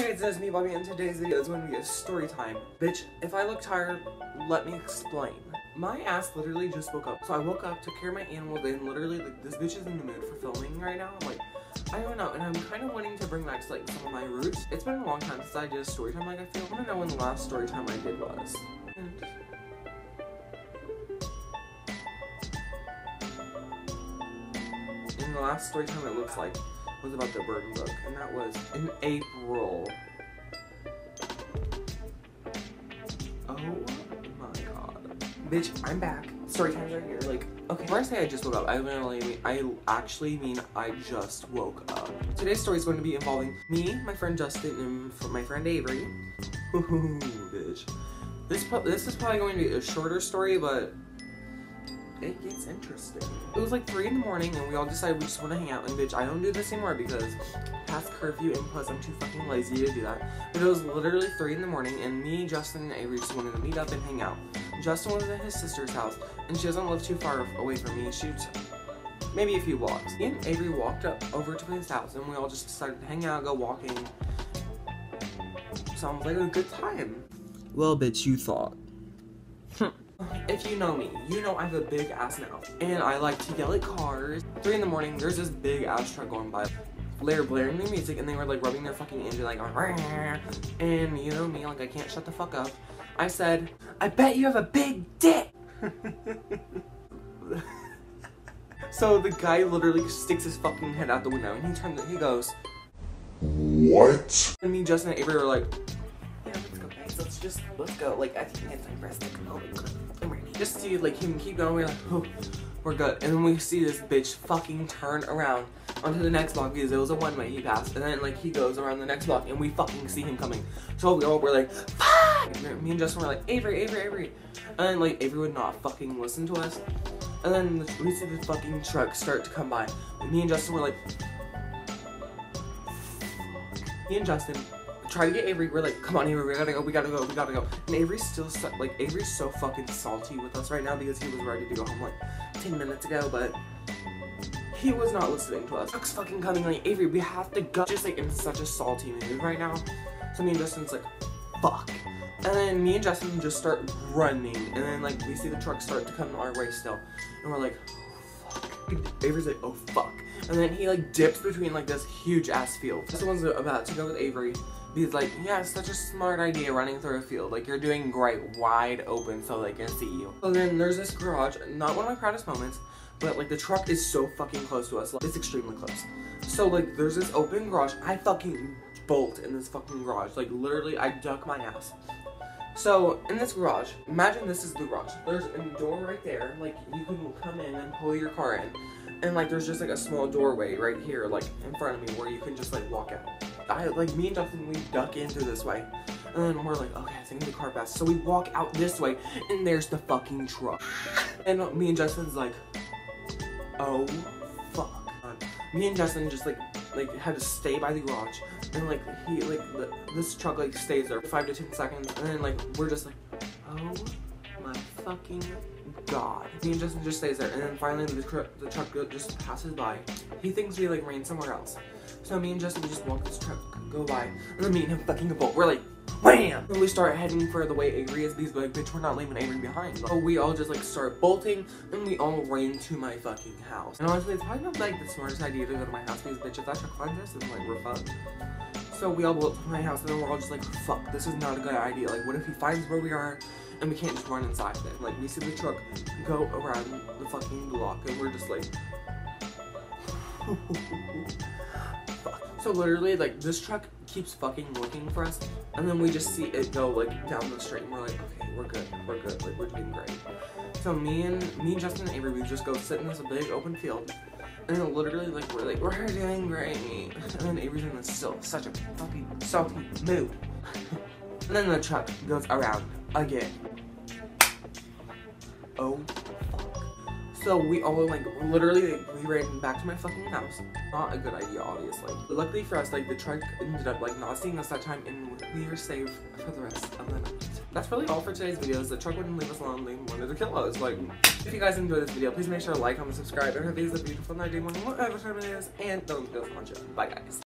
Hey guys, it's me Bobby and today's video is going to be a story time. Bitch, if I look tired, let me explain. My ass literally just woke up. So I woke up, took care of my animals, and literally like this bitch is in the mood for filming right now. I'm like, I don't know, and I'm kind of wanting to bring back like some of my roots. It's been a long time since I did a story time like I feel. I want to know when the last story time I did was. And in the last story time it looks like was about the Burden book, and that was in April. Oh my god. Bitch, I'm back. Story time's right here. Like, okay, when I say I just woke up, I literally mean, I actually mean I just woke up. Today's story is going to be involving me, my friend Justin, and my friend Avery. Ooh, bitch. This, this is probably going to be a shorter story, but it gets interesting. It was like 3 in the morning and we all decided we just want to hang out and bitch, I don't do this anymore because past curfew and plus I'm too fucking lazy to do that. But it was literally 3 in the morning and me, Justin, and Avery just wanted to meet up and hang out. Justin was at his sister's house and she doesn't live too far away from me. She's maybe a few blocks. Me and Avery walked up over to his house and we all just decided to hang out, go walking. Sounds like a good time. Well, bitch, you thought. If you know me, you know I have a big ass mouth. And I like to yell at cars. Three in the morning, there's this big ass truck going by. They're blaring their music and they were like rubbing their fucking engine like and you know me, like I can't shut the fuck up. I said, I bet you have a big dick! so the guy literally sticks his fucking head out the window and he turns he goes, What? And me, Justin, and Avery were like, just, let's go. Like, I think it's for us to go. I'm ready. Just see like him keep going, we're like, oh, we're good. And then we see this bitch fucking turn around onto the next block because it was a one way he passed. And then like he goes around the next block and we fucking see him coming. So we all were like, fuck! Me and Justin were like, Avery, Avery, Avery. And then like Avery would not fucking listen to us. And then we see the fucking truck start to come by. Me and Justin were like, me and Justin try to get Avery. We're like, come on, Avery, we gotta go, we gotta go, we gotta go. And Avery's still like Avery's so fucking salty with us right now because he was ready to go home like 10 minutes ago, but he was not listening to us. Truck's fucking coming like Avery, we have to go. Just like in such a salty mood right now. So me and Justin's like, fuck. And then me and Justin just start running, and then like we see the truck start to come our way still, and we're like, oh, fuck. Avery's like, oh fuck. And then he like dips between like this huge ass field. This one's about to go with Avery. He's like, yeah, such a smart idea running through a field. Like, you're doing great, wide open so they can see you. So then there's this garage, not one of my proudest moments, but like the truck is so fucking close to us. It's extremely close. So like, there's this open garage. I fucking bolt in this fucking garage. Like, literally, I duck my ass. So, in this garage, imagine this is the garage. There's a door right there, like, you can come in and pull your car in. And, like, there's just, like, a small doorway right here, like, in front of me where you can just, like, walk out. I, like, me and Justin, we duck into this way. And then we're like, okay, I think the car passed. So we walk out this way, and there's the fucking truck. And me and Justin's like, oh, fuck. Me and Justin just, like, like, had to stay by the garage. And, like, he, like, the, this truck, like, stays there for 5 to 10 seconds. And then, like, we're just like, fucking god. Me and Justin just stays there. And then finally, the, the truck just passes by. He thinks we, like, ran somewhere else. So me and Justin just walk this truck, go by, and then me and him fucking bolt. We're like, wham! And we start heading for the way Avery is because like, bitch, we're not leaving Avery behind. So we all just like start bolting, and we all ran to my fucking house. And honestly, it's probably not like the smartest idea to go to my house because bitch, if that truck finds us, then like we're fucked. So we all bolt to my house, and then we're all just like, fuck, this is not a good idea. Like, what if he finds where we are? And we can't just run inside it. Like, we see the truck go around the fucking block, and we're just like, fuck. So literally, like, this truck keeps fucking looking for us, and then we just see it go, like, down the street, and we're like, okay, we're good, we're good, like, we're doing great. So me and, me and Justin and Avery, we just go sit in this big open field, and literally, like, we're like, we're doing great, and then Avery's in still such a fucking salty mood. and then the truck goes around again. Oh so we all like literally like, we ran back to my fucking house. Not a good idea, obviously. But luckily for us, like the truck ended up like not seeing us that time, and we were safe for the rest of the night. That's really all for today's videos. The truck wouldn't leave us alone. They wanted to kill us. Like, if you guys enjoyed this video, please make sure to like, comment, subscribe, and have a beautiful night, day, morning, whatever time it is. And don't watch it. Bye, guys.